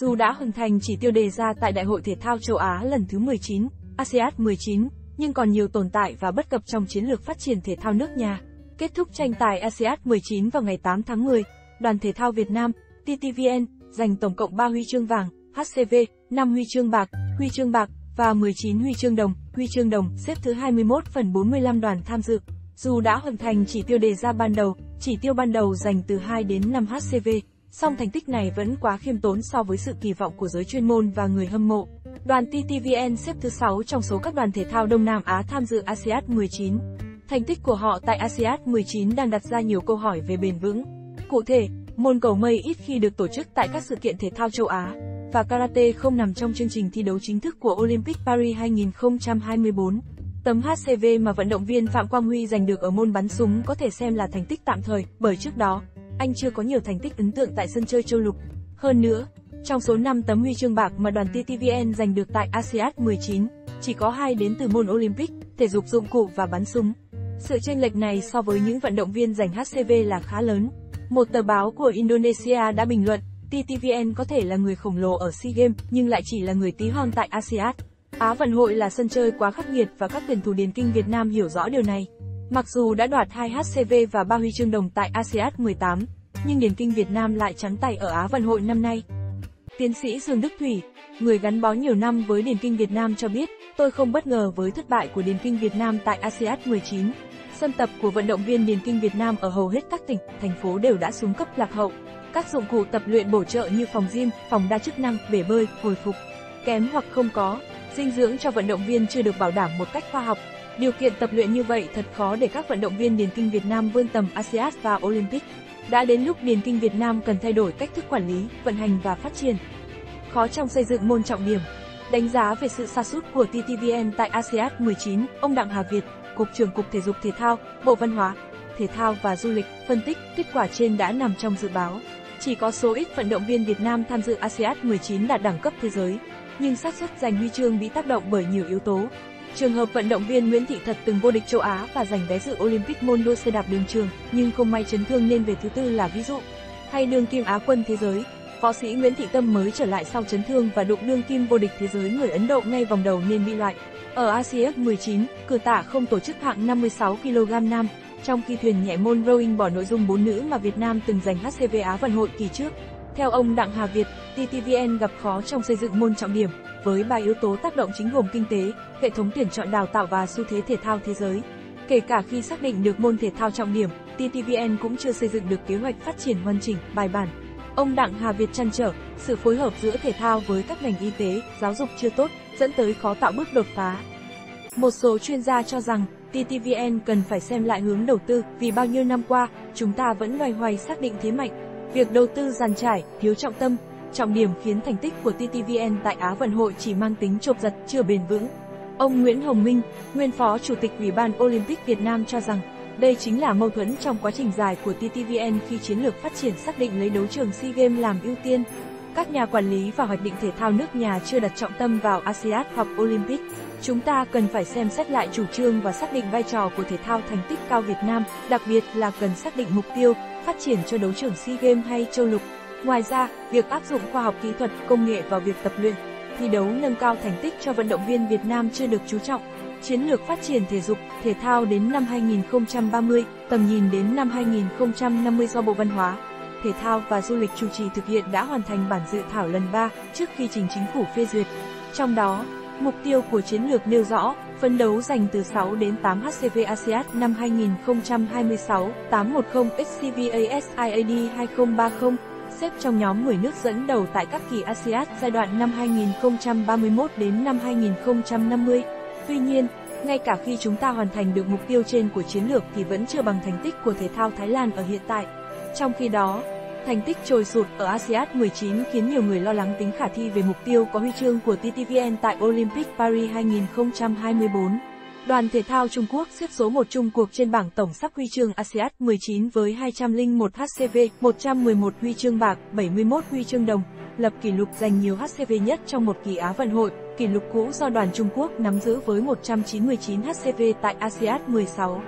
Dù đã hoàn thành chỉ tiêu đề ra tại Đại hội Thể thao châu Á lần thứ 19, ASEAN 19, nhưng còn nhiều tồn tại và bất cập trong chiến lược phát triển thể thao nước nhà. Kết thúc tranh tài ASEAN 19 vào ngày 8 tháng 10, Đoàn Thể thao Việt Nam, TTVN, giành tổng cộng 3 huy chương vàng, HCV, 5 huy chương bạc, huy chương bạc và 19 huy chương đồng, huy chương đồng, xếp thứ 21 phần 45 đoàn tham dự. Dù đã hoàn thành chỉ tiêu đề ra ban đầu, chỉ tiêu ban đầu dành từ 2 đến 5 HCV, song thành tích này vẫn quá khiêm tốn so với sự kỳ vọng của giới chuyên môn và người hâm mộ. Đoàn TTVN xếp thứ 6 trong số các đoàn thể thao Đông Nam Á tham dự ASEAN 19. Thành tích của họ tại ASEAN 19 đang đặt ra nhiều câu hỏi về bền vững. Cụ thể, môn cầu mây ít khi được tổ chức tại các sự kiện thể thao châu Á, và karate không nằm trong chương trình thi đấu chính thức của Olympic Paris 2024. Tấm HCV mà vận động viên Phạm Quang Huy giành được ở môn bắn súng có thể xem là thành tích tạm thời, bởi trước đó, anh chưa có nhiều thành tích ấn tượng tại sân chơi châu lục. Hơn nữa, trong số 5 tấm huy chương bạc mà đoàn TTVN giành được tại ASEAN 19, chỉ có 2 đến từ môn Olympic, thể dục dụng cụ và bắn súng. Sự chênh lệch này so với những vận động viên giành HCV là khá lớn. Một tờ báo của Indonesia đã bình luận, TTVN có thể là người khổng lồ ở SEA Games, nhưng lại chỉ là người tí hon tại ASEAN. Á vận hội là sân chơi quá khắc nghiệt và các tuyển thủ điền kinh Việt Nam hiểu rõ điều này. Mặc dù đã đoạt 2 HCV và 3 huy chương đồng tại ASEAN 18, nhưng điền kinh Việt Nam lại trắng tay ở Á vận hội năm nay. Tiến sĩ Dương Đức Thủy, người gắn bó nhiều năm với điền kinh Việt Nam cho biết, tôi không bất ngờ với thất bại của điền kinh Việt Nam tại ASEAN 19. Sân tập của vận động viên điền kinh Việt Nam ở hầu hết các tỉnh, thành phố đều đã xuống cấp lạc hậu. Các dụng cụ tập luyện bổ trợ như phòng gym, phòng đa chức năng, bể bơi, hồi phục, kém hoặc không có, dinh dưỡng cho vận động viên chưa được bảo đảm một cách khoa học. Điều kiện tập luyện như vậy thật khó để các vận động viên điền kinh Việt Nam vươn tầm ASEAN và Olympic. Đã đến lúc điền kinh Việt Nam cần thay đổi cách thức quản lý, vận hành và phát triển. Khó trong xây dựng môn trọng điểm. Đánh giá về sự sa sút của TTVN tại ASEAN 19, ông Đặng Hà Việt, Cục trưởng Cục Thể dục Thể thao, Bộ Văn hóa, Thể thao và Du lịch, phân tích kết quả trên đã nằm trong dự báo. Chỉ có số ít vận động viên Việt Nam tham dự ASEAN 19 đạt đẳng cấp thế giới, nhưng xác suất giành huy chương bị tác động bởi nhiều yếu tố. Trường hợp vận động viên Nguyễn Thị Thật từng vô địch châu Á và giành vé dự Olympic môn đua xe đạp đường trường, nhưng không may chấn thương nên về thứ tư là ví dụ. Hay đương kim Á quân thế giới, võ sĩ Nguyễn Thị Tâm mới trở lại sau chấn thương và đụng đương kim vô địch thế giới người Ấn Độ ngay vòng đầu nên bị loại. Ở ASEAN 19, cử tạ không tổ chức hạng 56 kg nam, trong khi thuyền nhẹ môn rowing bỏ nội dung bốn nữ mà Việt Nam từng giành HCV Á vận hội kỳ trước. Theo ông Đặng Hà Việt, TTVN gặp khó trong xây dựng môn trọng điểm, với ba yếu tố tác động chính gồm kinh tế, hệ thống tuyển chọn đào tạo và xu thế thể thao thế giới. Kể cả khi xác định được môn thể thao trọng điểm, TTVN cũng chưa xây dựng được kế hoạch phát triển hoàn chỉnh, bài bản. Ông Đặng Hà Việt chăn trở, sự phối hợp giữa thể thao với các ngành y tế, giáo dục chưa tốt, dẫn tới khó tạo bước đột phá. Một số chuyên gia cho rằng, TTVN cần phải xem lại hướng đầu tư, vì bao nhiêu năm qua, chúng ta vẫn loay hoay xác định thế mạnh. Việc đầu tư giàn trải, thiếu trọng tâm, trọng điểm khiến thành tích của TTVN tại Á vận hội chỉ mang tính chộp giật, chưa bền vững. Ông Nguyễn Hồng Minh, nguyên phó chủ tịch Ủy ban Olympic Việt Nam cho rằng, đây chính là mâu thuẫn trong quá trình dài của TTVN khi chiến lược phát triển xác định lấy đấu trường SEA Games làm ưu tiên. Các nhà quản lý và hoạch định thể thao nước nhà chưa đặt trọng tâm vào ASEAN hoặc Olympic. Chúng ta cần phải xem xét lại chủ trương và xác định vai trò của thể thao thành tích cao Việt Nam, đặc biệt là cần xác định mục tiêu, phát triển cho đấu trường SEA Games hay châu lục. Ngoài ra, việc áp dụng khoa học kỹ thuật, công nghệ vào việc tập luyện, thi đấu nâng cao thành tích cho vận động viên Việt Nam chưa được chú trọng. Chiến lược phát triển thể dục, thể thao đến năm 2030, tầm nhìn đến năm 2050 do Bộ Văn hóa, Thể thao và Du lịch chủ trì thực hiện đã hoàn thành bản dự thảo lần 3 trước khi trình chính phủ phê duyệt. Trong đó, mục tiêu của chiến lược nêu rõ, phấn đấu dành từ 6 đến 8 HCV ASEAN năm 2026, 810 XCVAS IAD 2030, xếp trong nhóm 10 nước dẫn đầu tại các kỳ ASEAN giai đoạn năm 2031 đến năm 2050. Tuy nhiên, ngay cả khi chúng ta hoàn thành được mục tiêu trên của chiến lược thì vẫn chưa bằng thành tích của thể thao Thái Lan ở hiện tại. Trong khi đó, thành tích trồi sụt ở ASEAN 19 khiến nhiều người lo lắng tính khả thi về mục tiêu có huy chương của TTVN tại Olympic Paris 2024. Đoàn thể thao Trung Quốc xếp số 1 chung cuộc trên bảng tổng sắp huy chương ASEAN 19 với 201 HCV, 111 huy chương bạc, 71 huy chương đồng, lập kỷ lục giành nhiều HCV nhất trong một kỳ Á vận hội, kỷ lục cũ do đoàn Trung Quốc nắm giữ với 199 HCV tại ASEAN 16.